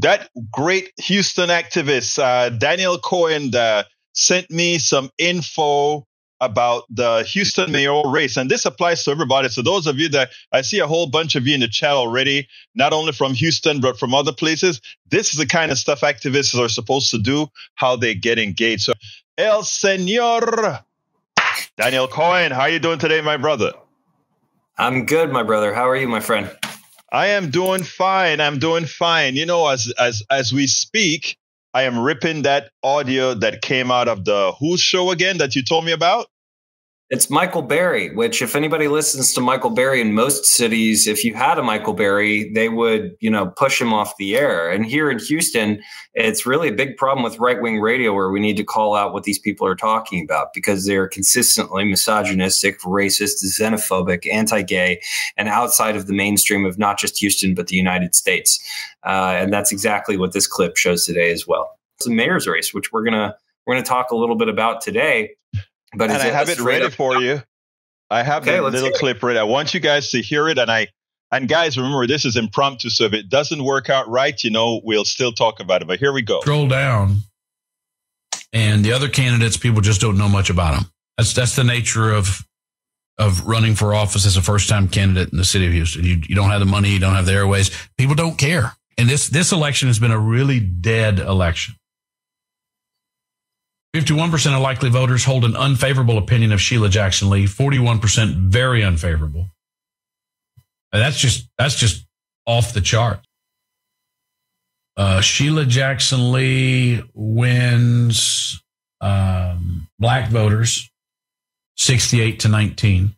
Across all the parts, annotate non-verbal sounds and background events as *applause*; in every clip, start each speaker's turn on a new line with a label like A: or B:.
A: That great Houston activist, uh, Daniel Cohen, uh, sent me some info about the Houston mayoral race. And this applies to everybody. So those of you that I see a whole bunch of you in the chat already, not only from Houston, but from other places. This is the kind of stuff activists are supposed to do, how they get engaged. So El Senor Daniel Cohen, how are you doing today, my brother?
B: I'm good, my brother. How are you, my friend?
A: I am doing fine. I'm doing fine. You know, as as as we speak, I am ripping that audio that came out of the Who's show again that you told me about.
B: It's Michael Berry, which if anybody listens to Michael Berry in most cities, if you had a Michael Berry, they would, you know, push him off the air. And here in Houston, it's really a big problem with right-wing radio where we need to call out what these people are talking about because they're consistently misogynistic, racist, xenophobic, anti-gay, and outside of the mainstream of not just Houston but the United States. Uh, and that's exactly what this clip shows today as well. It's a mayor's race, which we're gonna we're gonna talk a little bit about today.
A: But and I have it ready for you. I have okay, the little clip ready. I want you guys to hear it, and I and guys, remember this is impromptu, so if it doesn't work out right, you know we'll still talk about it. But here we go.
C: Scroll down, and the other candidates, people just don't know much about them. That's that's the nature of of running for office as a first time candidate in the city of Houston. You you don't have the money, you don't have the airways. People don't care, and this this election has been a really dead election. 51% of likely voters hold an unfavorable opinion of Sheila Jackson Lee, 41% very unfavorable. And that's just that's just off the chart. Uh, Sheila Jackson Lee wins um, black voters 68 to 19.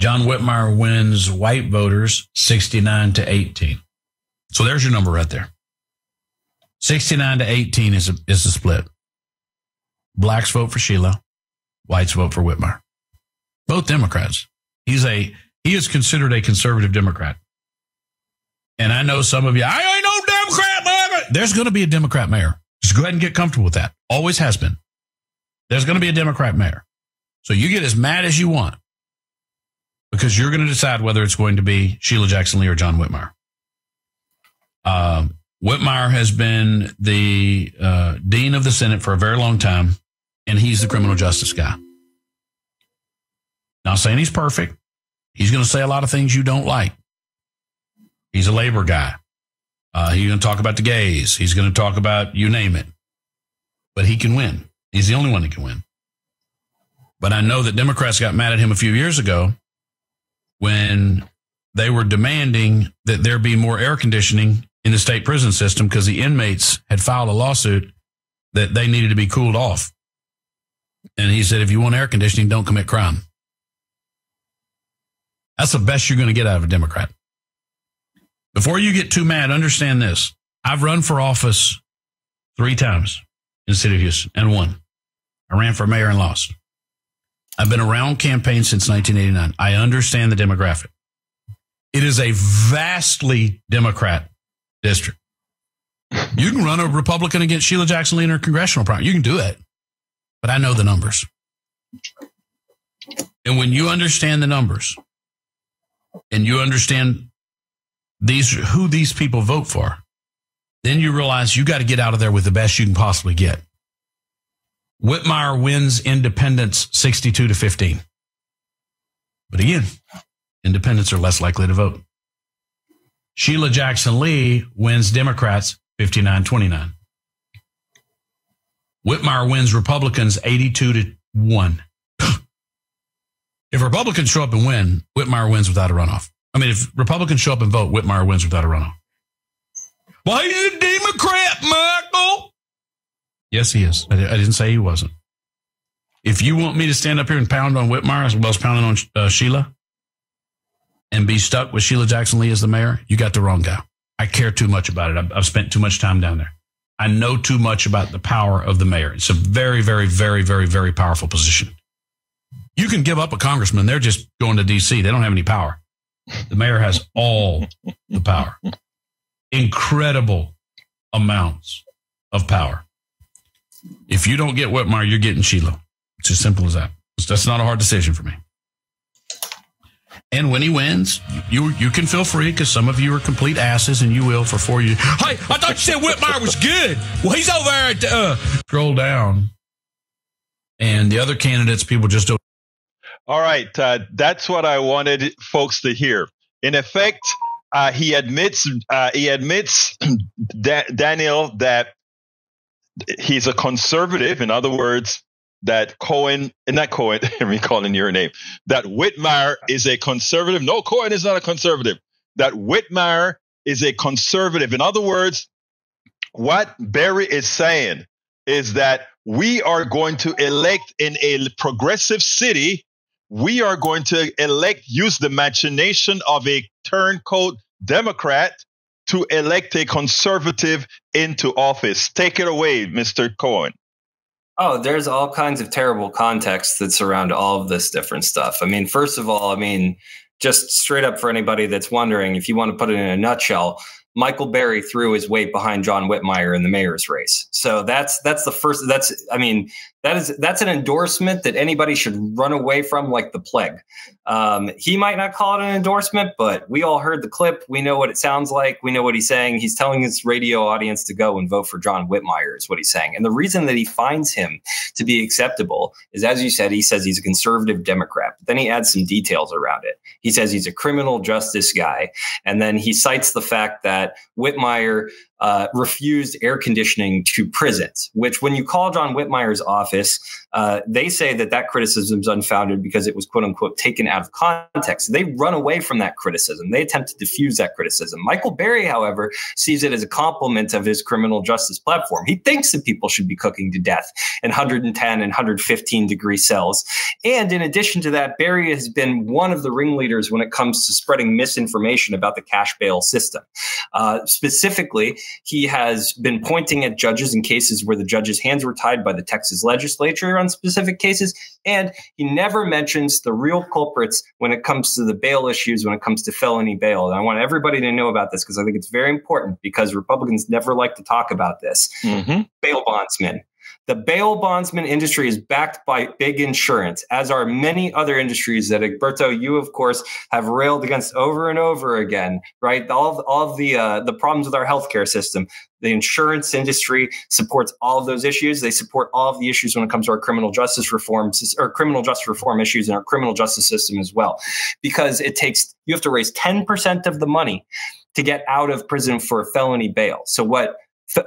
C: John Whitmire wins white voters 69 to 18. So there's your number right there. 69 to 18 is a, is the split. Blacks vote for Sheila. Whites vote for Whitmire. Both Democrats. He's a, he is considered a conservative Democrat. And I know some of you, I ain't no Democrat, man. There's going to be a Democrat mayor. Just go ahead and get comfortable with that. Always has been. There's going to be a Democrat mayor. So you get as mad as you want because you're going to decide whether it's going to be Sheila Jackson Lee or John Whitmire. Um, Whitmire has been the uh, dean of the Senate for a very long time, and he's the criminal justice guy. Not saying he's perfect. He's going to say a lot of things you don't like. He's a labor guy. Uh, he's going to talk about the gays. He's going to talk about you name it. But he can win. He's the only one that can win. But I know that Democrats got mad at him a few years ago when they were demanding that there be more air conditioning in the state prison system because the inmates had filed a lawsuit that they needed to be cooled off. And he said, if you want air conditioning, don't commit crime. That's the best you're going to get out of a Democrat. Before you get too mad, understand this. I've run for office three times in the city of Houston and won. I ran for mayor and lost. I've been around campaigns since 1989. I understand the demographic. It is a vastly Democrat district. You can run a Republican against Sheila Jackson Lee in her congressional primary. You can do it. But I know the numbers. And when you understand the numbers and you understand these who these people vote for, then you realize you got to get out of there with the best you can possibly get. Whitmire wins independents 62 to 15. But again, independents are less likely to vote. Sheila Jackson Lee wins Democrats 59 29. Whitmire wins Republicans 82 to 1. if Republicans show up and win, Whitmire wins without a runoff. I mean, if Republicans show up and vote, Whitmire wins without a runoff. Why you a Democrat, Michael? Yes, he is. I, didn't say he wasn't. If you want me to stand up here and pound on Whitmire as well as pounding on uh, Sheila, and be stuck with Sheila Jackson Lee as the mayor, you got the wrong guy. I care too much about it. I've, I've spent too much time down there. I know too much about the power of the mayor. It's a very, very, very, very, very powerful position. You can give up a congressman. They're just going to DC. They don't have any power. The mayor has all the power. Incredible amounts of power. If you don't get Whitmire, you're getting Sheila. It's as simple as that. That's not a hard decision for me. And when he wins, you you can feel free because some of you are complete asses, and you will for four years. Hey, I thought you said Whitmire was good. Well, he's over there. At, uh, scroll down, and the other candidates, people just don't.
A: All right, uh, that's what I wanted folks to hear. In effect, uh, he admits uh, he admits *clears throat* da- Daniel that he's a conservative. In other words, that Cohen, not Cohen, *laughs* I'm calling your name, that Whitmire is a conservative. No, Cohen is not a conservative. That Whitmire is a conservative. In other words, what Berry is saying is that we are going to elect in a progressive city, we are going to elect, use the machination of a turncoat Democrat to elect a conservative into office. Take it away, Mr. Cohen.
B: Oh, there's all kinds of terrible context that surround all of this different stuff. I mean, first of all, I mean, just straight up for anybody that's wondering, if you want to put it in a nutshell, Michael Berry threw his weight behind John Whitmire in the mayor's race. So that's that's the first. That's I mean that is that's an endorsement that anybody should run away from like the plague. Um, he might not call it an endorsement, but we all heard the clip. We know what it sounds like. We know what he's saying. He's telling his radio audience to go and vote for John Whitmire is what he's saying. And the reason that he finds him to be acceptable is, as you said, he says he's a conservative Democrat. But then he adds some details around it. He says he's a criminal justice guy, and then he cites the fact that Whitmire uh, refused air conditioning to prisons, which when you call John Whitmire's office, uh, they say that that criticism is unfounded because it was quote unquote taken out of context. They run away from that criticism. They attempt to diffuse that criticism. Michael Berry, however, sees it as a compliment of his criminal justice platform. He thinks that people should be cooking to death in 110 and 115 degree cells. And in addition to that, Berry has been one of the ringleaders when it comes to spreading misinformation about the cash bail system. Uh, specifically, he has been pointing at judges in cases where the judges' hands were tied by the Texas legislature on specific cases. And he never mentions the real culprits when it comes to the bail issues, when it comes to felony bail. And I want everybody to know about this because I think it's very important because Republicans never like to talk about this. Mm-hmm. Bail bondsmen. The bail bondsman industry is backed by big insurance, as are many other industries that Egberto, you of course have railed against over and over again. Right, all of, all of the uh, the problems with our healthcare system. The insurance industry supports all of those issues. They support all of the issues when it comes to our criminal justice reforms or criminal justice reform issues in our criminal justice system as well, because it takes you have to raise ten percent of the money to get out of prison for a felony bail. So what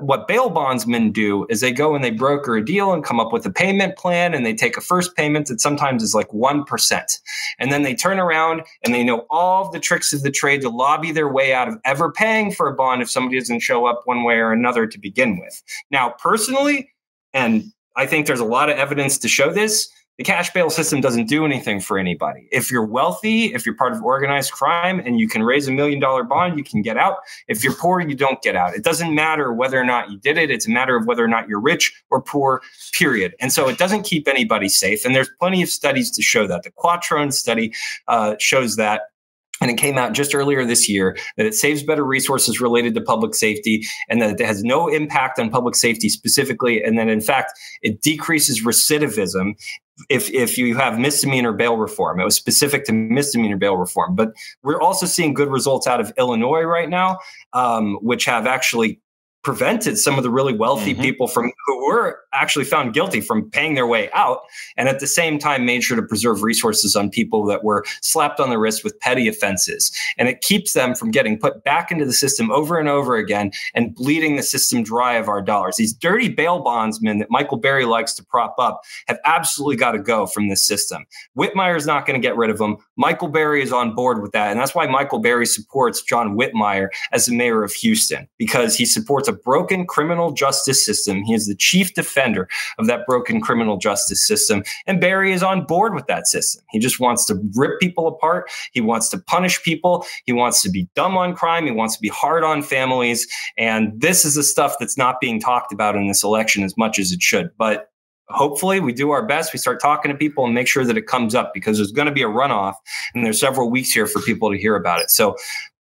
B: what bail bondsmen do is they go and they broker a deal and come up with a payment plan and they take a first payment that sometimes is like 1%. And then they turn around and they know all the tricks of the trade to lobby their way out of ever paying for a bond if somebody doesn't show up one way or another to begin with. Now, personally, and I think there's a lot of evidence to show this, the cash bail system doesn't do anything for anybody. If you're wealthy, if you're part of organized crime and you can raise a million dollar bond, you can get out. If you're poor, you don't get out. It doesn't matter whether or not you did it. It's a matter of whether or not you're rich or poor, period. And so it doesn't keep anybody safe. And there's plenty of studies to show that. The Quattrone study uh, shows that and it came out just earlier this year that it saves better resources related to public safety and that it has no impact on public safety specifically. And that in fact, it decreases recidivism if if you have misdemeanor bail reform. It was specific to misdemeanor bail reform, but we're also seeing good results out of Illinois right now, um, which have actually prevented some of the really wealthy mm-hmm. people from who were actually found guilty from paying their way out and at the same time made sure to preserve resources on people that were slapped on the wrist with petty offenses. And it keeps them from getting put back into the system over and over again and bleeding the system dry of our dollars. These dirty bail bondsmen that michael berry likes to prop up have absolutely got to go from this system. Whitmire is not going to get rid of them. Michael berry is on board with that and that's why michael berry supports john whitmire as the mayor of houston because he supports a broken criminal justice system. He is the chief defender of that broken criminal justice system. And Berry is on board with that system. He just wants to rip people apart. He wants to punish people. He wants to be dumb on crime. He wants to be hard on families. And this is the stuff that's not being talked about in this election as much as it should. But hopefully we do our best. We start talking to people and make sure that it comes up because there's going to be a runoff and there's several weeks here for people to hear about it. So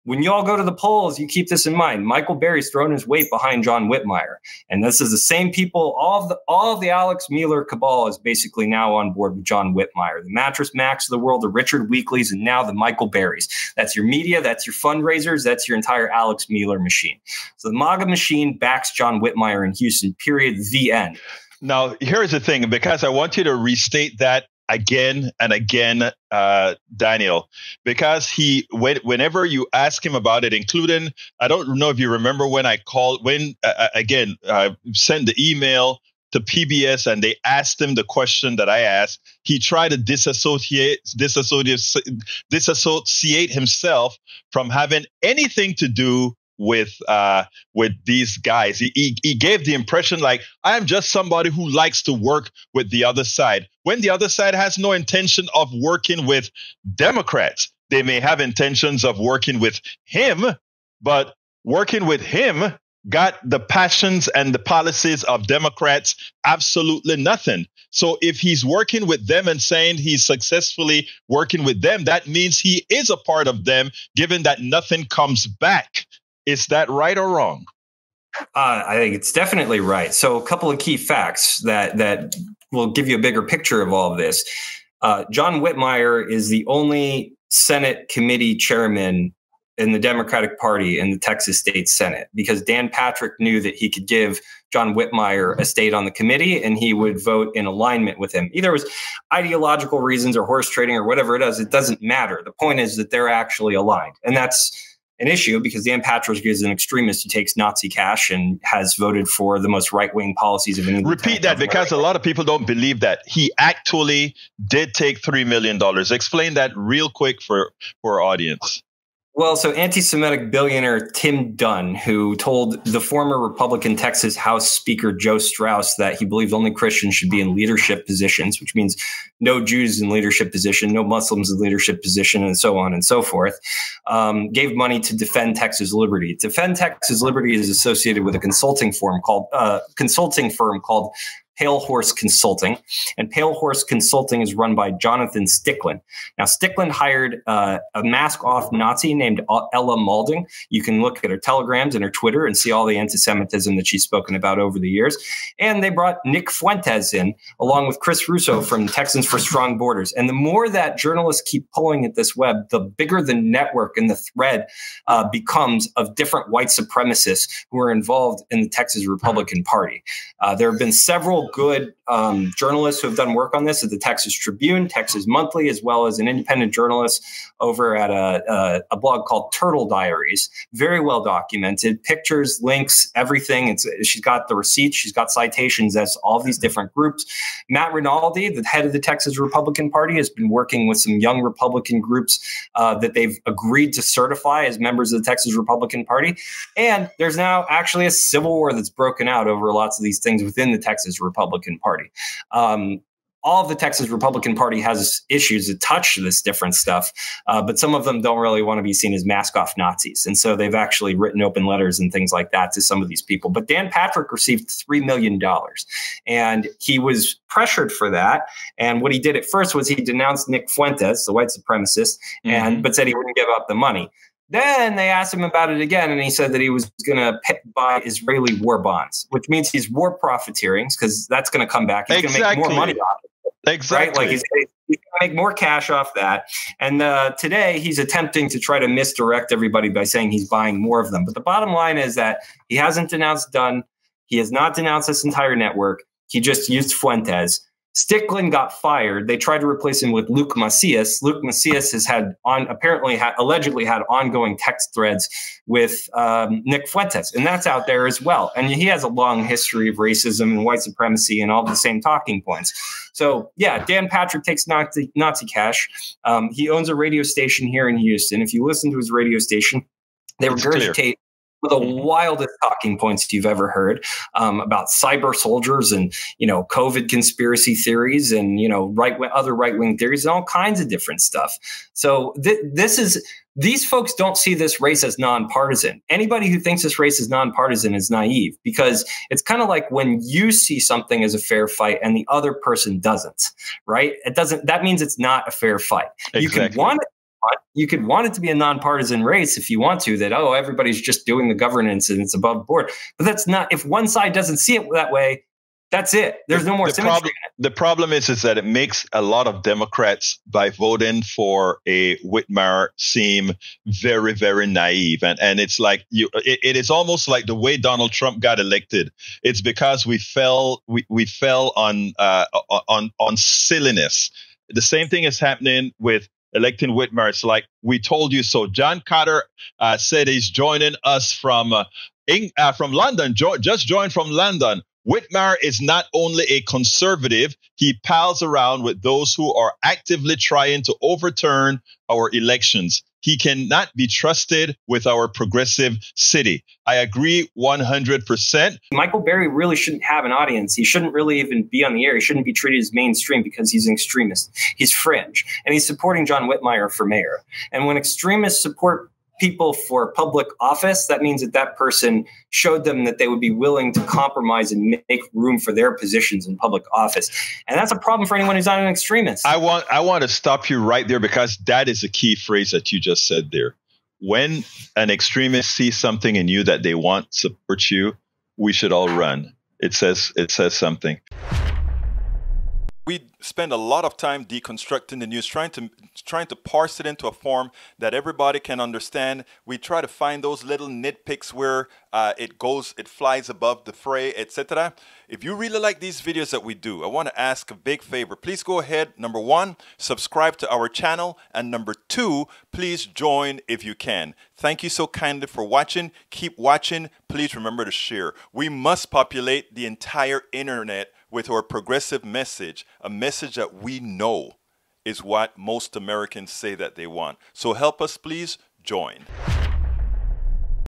B: when you all go to the polls, you keep this in mind. Michael Berry's thrown his weight behind John Whitmire, and this is the same people. All of the all of the Alex Mealer cabal is basically now on board with John Whitmire, the Mattress Macks of the world, the Richard Weekleys, and now the Michael Berrys. That's your media, that's your fundraisers, that's your entire Alex Mealer machine. So the MAGA machine backs John Whitmire in Houston. Period. The end.
A: Now, here's the thing, because I want you to restate that again and again, uh, Daniel, because he when, whenever you ask him about it, including I don't know if you remember when I called when uh, uh again I sent the email to PBS and they asked him the question that I asked. He tried to disassociate disassociate disassociate himself from having anything to do with uh, with these guys. He, he, he gave the impression like I am just somebody who likes to work with the other side. When the other side has no intention of working with Democrats, they may have intentions of working with him, but working with him got the passions and the policies of Democrats absolutely nothing. So if he's working with them and saying he's successfully working with them, that means he is a part of them, given that nothing comes back. Is that right or wrong?
B: Uh, I think it's definitely right. So, a couple of key facts that that will give you a bigger picture of all of this. Uh, John Whitmire is the only Senate committee chairman in the Democratic Party in the Texas State Senate because Dan Patrick knew that he could give John Whitmire a state on the committee and he would vote in alignment with him. Either it was ideological reasons or horse trading or whatever it is, it doesn't matter. The point is that they're actually aligned. And that's an issue because Dan Patrick is an extremist who takes Nazi cash and has voted for the most right wing policies of any.
A: Repeat that because a lot of people don't believe that he actually did take three million dollars. Explain that real quick for for our audience.
B: Well, so anti Semitic billionaire Tim Dunn, who told the former Republican Texas House Speaker Joe Straus that he believed only Christians should be in leadership positions, which means no Jews in leadership position, no Muslims in leadership position, and so on and so forth, um, gave money to defend Texas Liberty. Defend Texas Liberty is associated with a consulting firm called uh, consulting firm called Pale Horse Consulting. And Pale Horse Consulting is run by Jonathan Stickland. Now, Stickland hired uh, a mask off Nazi named Ella Maulding. You can look at her telegrams and her Twitter and see all the anti Semitism that she's spoken about over the years. And they brought Nick Fuentes in, along with Chris Russo from Texans for Strong Borders. And the more that journalists keep pulling at this web, the bigger the network and the thread uh, becomes of different white supremacists who are involved in the Texas Republican Party. Uh, there have been several good um, journalists who have done work on this at the Texas Tribune, Texas Monthly, as well as an independent journalist over at a, a, a blog called Turtle Diaries. Very well documented, pictures, links, everything. It's, she's got the receipts, she's got citations as all these different groups. Matt Rinaldi, the head of the Texas Republican Party, has been working with some young Republican groups uh, that they've agreed to certify as members of the Texas Republican Party. And there's now actually a civil war that's broken out over lots of these things within the Texas Republican Party. Party. Um, all of the Texas Republican Party has issues that touch this different stuff, uh, but some of them don't really want to be seen as mask off Nazis. And so they've actually written open letters and things like that to some of these people. But Dan Patrick received $3 million and he was pressured for that. And what he did at first was he denounced Nick Fuentes, the white supremacist, mm-hmm. and but said he wouldn't give up the money. Then they asked him about it again, and he said that he was going to buy Israeli war bonds, which means he's war profiteering because that's going to come back. He's exactly. going to make more money off it.
A: Exactly.
B: Right? Like he's, he's going to make more cash off that. And uh, today he's attempting to try to misdirect everybody by saying he's buying more of them. But the bottom line is that he hasn't denounced Dunn. He has not denounced this entire network. He just used Fuentes. Stickland got fired. They tried to replace him with Luke Macias. Luke Macias has had on apparently had allegedly had ongoing text threads with um, Nick Fuentes, and that's out there as well. And he has a long history of racism and white supremacy and all the same talking points. So yeah, Dan Patrick takes Nazi, Nazi cash. Um, he owns a radio station here in Houston. If you listen to his radio station, they regurgitate of the wildest talking points you've ever heard um, about cyber soldiers and you know COVID conspiracy theories and you know right other right wing theories and all kinds of different stuff. So th- this is these folks don't see this race as nonpartisan. Anybody who thinks this race is nonpartisan is naive because it's kind of like when you see something as a fair fight and the other person doesn't, right? It doesn't. That means it's not a fair fight. Exactly. You can want want. You could want it to be a nonpartisan race if you want to, that, oh, everybody's just doing the governance and it's above board. But that's not, if one side doesn't see it that way, that's it. There's no more
A: the
B: symmetry.
A: Problem, the problem is, is that it makes a lot of Democrats by voting for a Whitmer seem very, very naive, and and it's like you. It, it is almost like the way Donald Trump got elected. It's because we fell we, we fell on uh, on on silliness. The same thing is happening with electing Whitmer. It's like we told you so. John Carter uh, said he's joining us from uh, in, uh, from London. Jo- just joined from London. Whitmer is not only a conservative, he pals around with those who are actively trying to overturn our elections. He cannot be trusted with our progressive city. I agree 100%.
B: Michael Berry really shouldn't have an audience. He shouldn't really even be on the air. He shouldn't be treated as mainstream because he's an extremist. He's fringe. And he's supporting John Whitmire for mayor. And when extremists support people for public office, that means that that person showed them that they would be willing to compromise and make room for their positions in public office. And that's a problem for anyone who's not an extremist.
A: I want I want to stop you right there because that is a key phrase that you just said there. When an extremist sees something in you that they want support you, we should all run. It says it says something
D: we spend a lot of time deconstructing the news, trying to trying to parse it into a form that everybody can understand. We try to find those little nitpicks where uh, it goes, it flies above the fray, etc. If you really like these videos that we do, I want to ask a big favor. Please go ahead. Number one, subscribe to our channel, and number two, please join if you can. Thank you so kindly for watching. Keep watching. Please remember to share. We must populate the entire internet with our progressive message, a message that we know is what most Americans say that they want. So help us, please join.